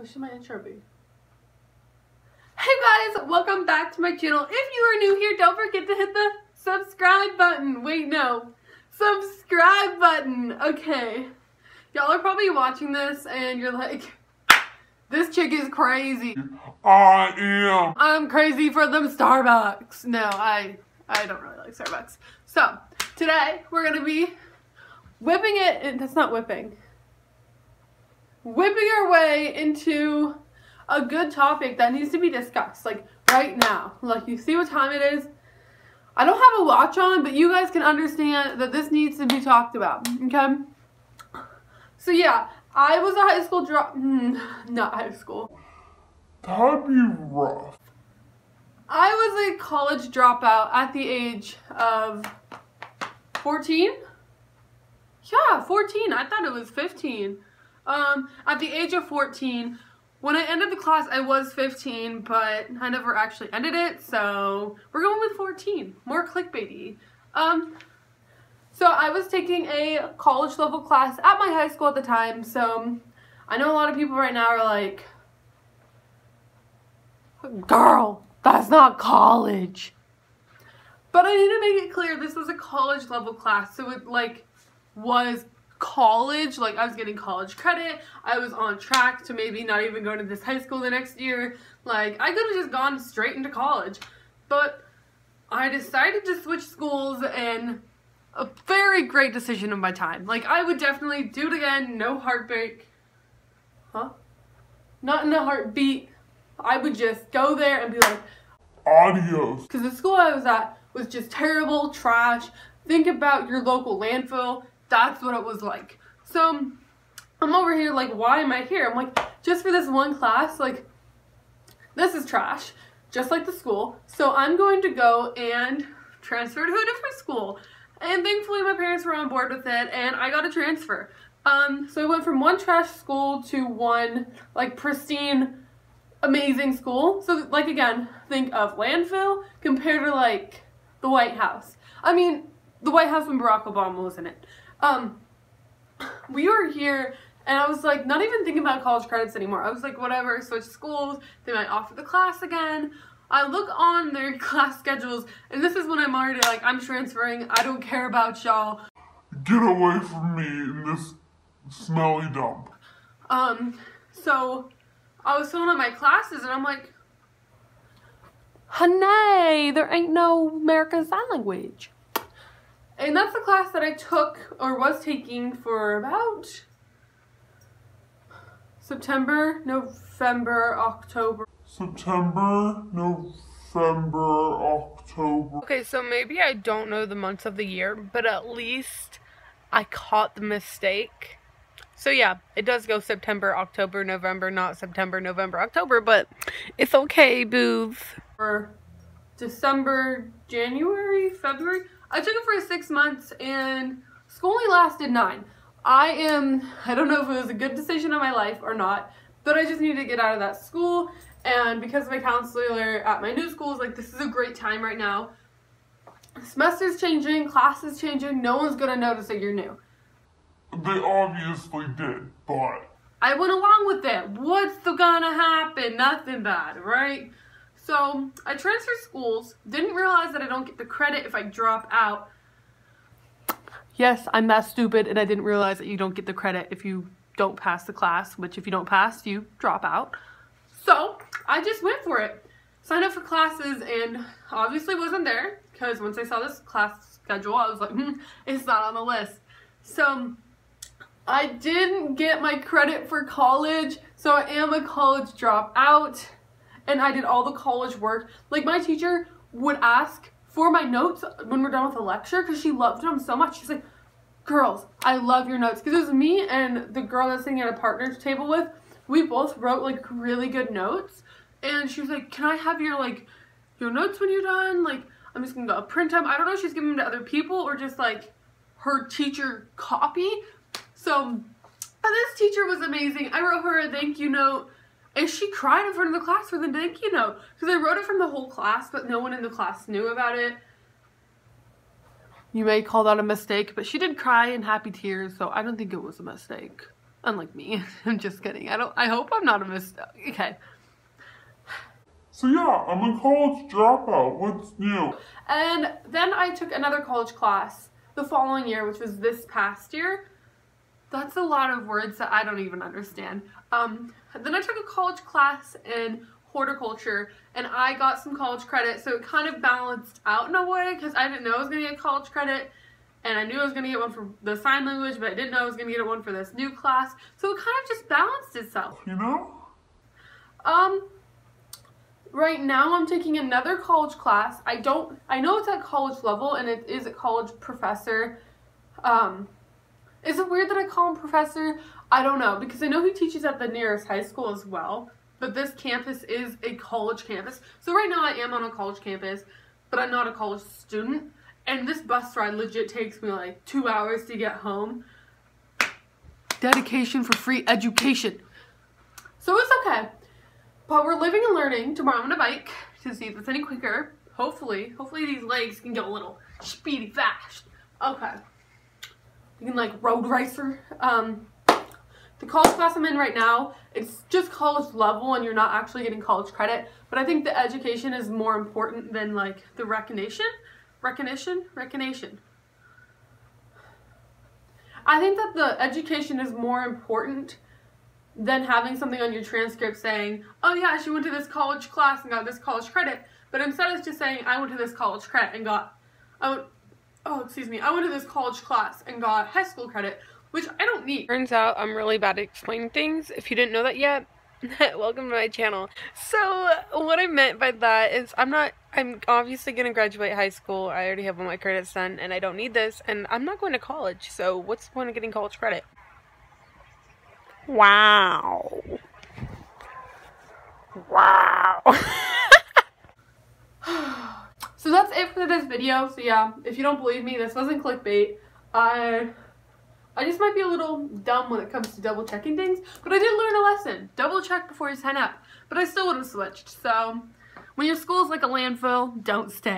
What should my intro be? Hey guys, welcome back to my channel. If you are new here, don't forget to hit the subscribe button. Wait, no. Subscribe button. Okay. Y'all are probably watching this and you're like, this chick is crazy. I am. I'm crazy for them Starbucks. No, I I don't really like Starbucks. So, today we're gonna be whipping it, and that's not whipping whipping our way into a good topic that needs to be discussed, like right now. Like, you see what time it is? I don't have a watch on, but you guys can understand that this needs to be talked about, okay? So, yeah, I was a high school drop, mm, not high school. That'd be rough. I was a college dropout at the age of 14. Yeah, 14. I thought it was 15. Um, at the age of 14, when I ended the class, I was 15, but I never actually ended it, so we're going with 14. More clickbaity. Um, so I was taking a college level class at my high school at the time, so I know a lot of people right now are like, girl, that's not college. But I need to make it clear this was a college level class, so it like was college, like I was getting college credit. I was on track to maybe not even going to this high school the next year. Like I could have just gone straight into college. But I decided to switch schools and a very great decision of my time. Like I would definitely do it again, no heartbreak. Huh? Not in a heartbeat. I would just go there and be like, Adios. because the school I was at was just terrible, trash. Think about your local landfill. That's what it was like. So I'm over here like, why am I here? I'm like, just for this one class, like, this is trash, just like the school. So I'm going to go and transfer to a different school. And thankfully my parents were on board with it and I got a transfer. Um, so I went from one trash school to one like pristine, amazing school. So like again, think of landfill compared to like the White House. I mean, the White House when Barack Obama was in it. Um, we were here and I was like not even thinking about college credits anymore. I was like, whatever, switch schools, they might offer the class again. I look on their class schedules and this is when I'm already like, I'm transferring, I don't care about y'all. Get away from me in this smelly dump. Um, so I was filling out my classes and I'm like, honey, there ain't no American Sign Language. And that's the class that I took or was taking for about September, November, October. September, November, October. Okay, so maybe I don't know the months of the year, but at least I caught the mistake. So yeah, it does go September, October, November, not September, November, October, but it's okay, boos. For December, January, February, I took it for six months and school only lasted nine. I am, I don't know if it was a good decision in my life or not, but I just needed to get out of that school. And because my counselor at my new school is like, this is a great time right now. Semester's changing, classes changing, no one's gonna notice that you're new. They obviously did, but I went along with it. What's the gonna happen? Nothing bad, right? So I transferred schools, didn't realize that I don't get the credit if I drop out. Yes, I'm that stupid and I didn't realize that you don't get the credit if you don't pass the class, which if you don't pass, you drop out. So I just went for it. Signed up for classes and obviously wasn't there because once I saw this class schedule, I was like, hmm, it's not on the list. So I didn't get my credit for college, so I am a college dropout and I did all the college work. Like my teacher would ask for my notes when we're done with the lecture because she loved them so much. She's like, girls, I love your notes. Because it was me and the girl that's sitting at a partner's table with, we both wrote like really good notes. And she was like, can I have your like, your notes when you're done? Like, I'm just gonna go print them. I don't know if she's giving them to other people or just like her teacher copy. So, this teacher was amazing. I wrote her a thank you note and she cried in front of the class for the thank you note. Because I wrote it from the whole class, but no one in the class knew about it. You may call that a mistake, but she did cry in happy tears, so I don't think it was a mistake. Unlike me. I'm just kidding. I don't I hope I'm not a mistake. Okay. So yeah, I'm a college dropout. What's new? And then I took another college class the following year, which was this past year. That's a lot of words that I don't even understand. Um, then I took a college class in horticulture and I got some college credit, so it kind of balanced out in a way because I didn't know I was going to get college credit and I knew I was going to get one for the sign language, but I didn't know I was going to get one for this new class. So it kind of just balanced itself. You know? Um, right now I'm taking another college class. I don't, I know it's at college level and it is a college professor. Um, is it weird that I call him professor? I don't know because I know he teaches at the nearest high school as well. But this campus is a college campus. So right now I am on a college campus, but I'm not a college student. And this bus ride legit takes me like two hours to get home. Dedication for free education. So it's okay. But we're living and learning. Tomorrow I'm on a bike to see if it's any quicker. Hopefully. Hopefully these legs can get a little speedy fast. Okay. You can like road racer. Um, the college class I'm in right now, it's just college level and you're not actually getting college credit. But I think the education is more important than like the recognition. Recognition? Recognition. I think that the education is more important than having something on your transcript saying, oh yeah, she went to this college class and got this college credit. But instead it's just saying, I went to this college credit and got, oh, oh, excuse me, I went to this college class and got high school credit, which I don't need. Turns out I'm really bad at explaining things. If you didn't know that yet, welcome to my channel. So what I meant by that is I'm not, I'm obviously going to graduate high school. I already have all my credits done and I don't need this and I'm not going to college. So what's the point of getting college credit? Wow. Wow. so that's it for this video. So yeah, if you don't believe me, this wasn't clickbait. I I just might be a little dumb when it comes to double checking things, but I did learn a lesson. Double check before you sign up. But I still would have switched. So when your school is like a landfill, don't stay.